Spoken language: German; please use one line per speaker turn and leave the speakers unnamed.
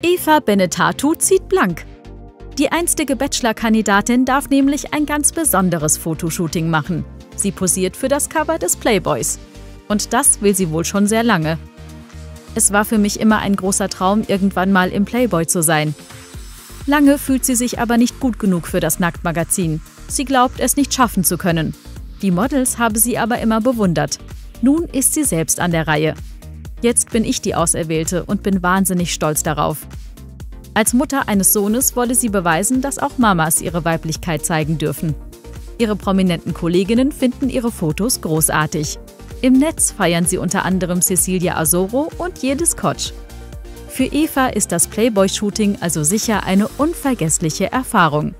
Eva Benetatu zieht blank. Die einstige Bachelor-Kandidatin darf nämlich ein ganz besonderes Fotoshooting machen. Sie posiert für das Cover des Playboys. Und das will sie wohl schon sehr lange. Es war für mich immer ein großer Traum, irgendwann mal im Playboy zu sein. Lange fühlt sie sich aber nicht gut genug für das Nacktmagazin. Sie glaubt, es nicht schaffen zu können. Die Models habe sie aber immer bewundert. Nun ist sie selbst an der Reihe. Jetzt bin ich die Auserwählte und bin wahnsinnig stolz darauf. Als Mutter eines Sohnes wolle sie beweisen, dass auch Mamas ihre Weiblichkeit zeigen dürfen. Ihre prominenten Kolleginnen finden ihre Fotos großartig. Im Netz feiern sie unter anderem Cecilia Azoro und Jedis Kotsch. Für Eva ist das Playboy-Shooting also sicher eine unvergessliche Erfahrung.